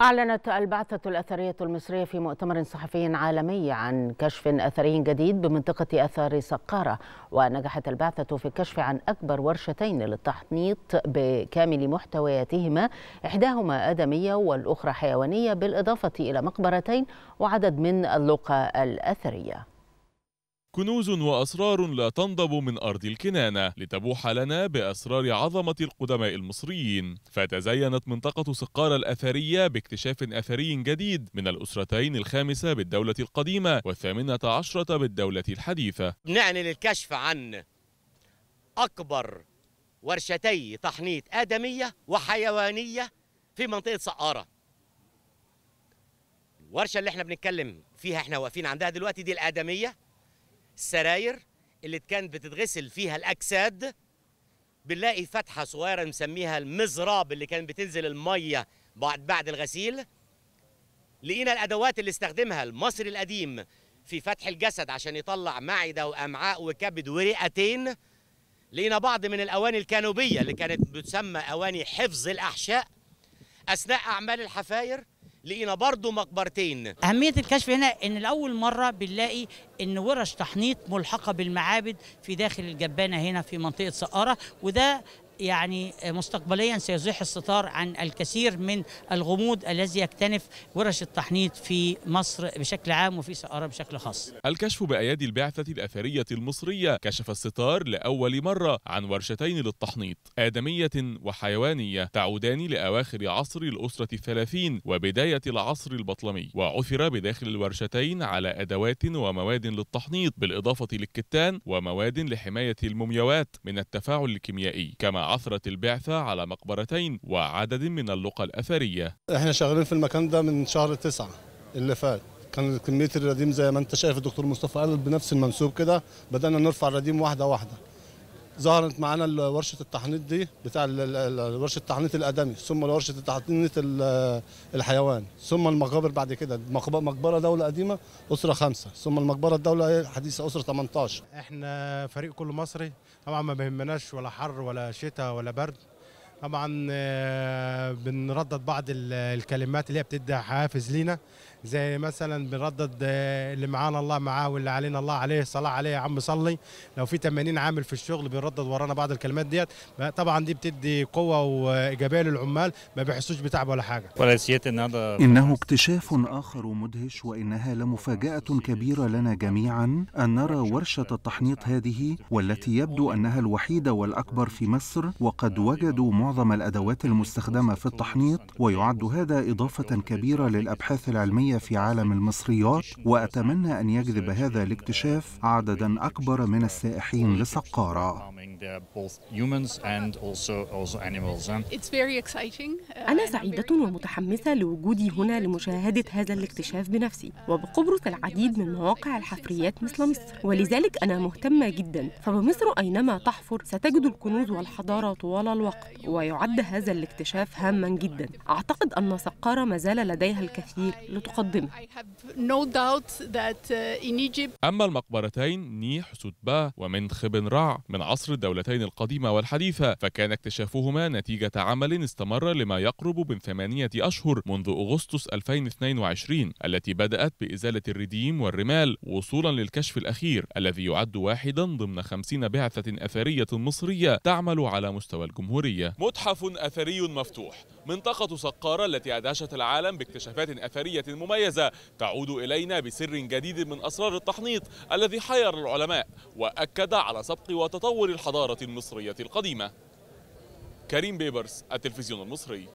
أعلنت البعثة الأثرية المصرية في مؤتمر صحفي عالمي عن كشف أثري جديد بمنطقة أثار سقارة ونجحت البعثة في الكشف عن أكبر ورشتين للتحنيط بكامل محتوياتهما إحداهما آدمية والأخرى حيوانية بالإضافة إلى مقبرتين وعدد من اللقى الأثرية. كنوز وأسرار لا تنضب من أرض الكنانة لتبوح لنا بأسرار عظمة القدماء المصريين. فتزينت منطقة سقارة الأثرية باكتشاف أثري جديد من الأسرتين الخامسة بالدولة القديمة والثامنة عشرة بالدولة الحديثة. بنعلن الكشف عن أكبر ورشتي تحنيط آدمية وحيوانية في منطقة سقارة. الورشة اللي إحنا بنتكلم فيها إحنا واقفين عندها دلوقتي دي الآدمية. السراير اللي كانت بتتغسل فيها الأجساد بنلاقي فتحة صغيرة نسميها المزراب اللي كانت بتنزل المية بعد بعد الغسيل. لقينا الأدوات اللي استخدمها المصري القديم في فتح الجسد عشان يطلع معدة وأمعاء وكبد ورئتين. لقينا بعض من الأواني الكانوبية اللي كانت بتسمى أواني حفظ الأحشاء أثناء أعمال الحفاير لقينا برضو مقبرتين. أهمية الكشف هنا إن لأول مرة بنلاقي إن ورش تحنيط ملحقة بالمعابد في داخل الجبانة هنا في منطقة سقارة وده يعني مستقبليا سيزيح الستار عن الكثير من الغموض الذي يكتنف ورش التحنيط في مصر بشكل عام وفي سقارة بشكل خاص. الكشف بأيادي البعثة الأثرية المصرية كشف الستار لأول مرة عن ورشتين للتحنيط آدمية وحيوانية تعودان لأواخر عصر الأسرة الثلاثين وبداية العصر البطلمي وعثر بداخل الورشتين على أدوات ومواد للتحنيط بالإضافة للكتان ومواد لحماية المومياوات من التفاعل الكيميائي كما عثرت البعثة على مقبرتين وعدد من اللقى الأثرية. إحنا شغالين في المكان ده من شهر تسعة اللي فات. كان كمية الرديم زي ما انت شايف الدكتور مصطفى قال بنفس المنسوب كده بدأنا نرفع الرديم واحدة واحدة. ظهرت معانا ورشة التحنيط دي بتاع ورشة التحنيط الآدمي ثم ورشة التحنيط الحيوان ثم المقابر بعد كده مقبرة دولة قديمة أسرة خمسة ثم المقبرة الدولة الحديثة أسرة 18 إحنا فريق كله مصري طبعا ما بيهمناش ولا حر ولا شتاء ولا برد طبعا بنردد بعض الكلمات اللي هي بتدي حافز لينا. زي مثلا بنردد اللي معانا الله معاه واللي علينا الله عليه صلاة عليه يا عم صلي. لو في 80 عامل في الشغل بنردد ورانا بعض الكلمات ديت. طبعا دي بتدي قوة وإيجابية للعمال ما بيحسوش بتعب ولا حاجة. إنه اكتشاف آخر مدهش وإنها لمفاجأة كبيرة لنا جميعا أن نرى ورشة التحنيط هذه والتي يبدو أنها الوحيدة والأكبر في مصر وقد وجدوا معظم الأدوات المستخدمة في التحنيط ويعد هذا إضافة كبيرة للأبحاث العلمية في عالم المصريات وأتمنى أن يجذب هذا الاكتشاف عددا أكبر من السائحين لسقارة. أنا سعيدة ومتحمسة لوجودي هنا لمشاهدة هذا الاكتشاف بنفسي وبقبرص العديد من مواقع الحفريات مثل مصر. ولذلك أنا مهتمة جدا. فبمصر أينما تحفر ستجد الكنوز والحضارة طوال الوقت ويعد هذا الاكتشاف هاما جدا. أعتقد أن سقارة ما زال لديها الكثير لتقدمه. أما المقبرتين نيح سوتبا ومن خبن رع من عصر الدولتين القديمة والحديثة فكان اكتشافهما نتيجة عمل استمر لما يقرب من ثمانية أشهر منذ أغسطس 2022 التي بدأت بإزالة الرديم والرمال وصولا للكشف الأخير الذي يعد واحدا ضمن خمسين بعثة أثرية مصرية تعمل على مستوى الجمهورية. متحف أثري مفتوح. منطقة سقارة التي أدهشت العالم باكتشافات أثرية مميزة تعود إلينا بسر جديد من أسرار التحنيط الذي حير العلماء وأكد على سبق وتطور الحضارة المصرية القديمة. كريم بيبرس التلفزيون المصري.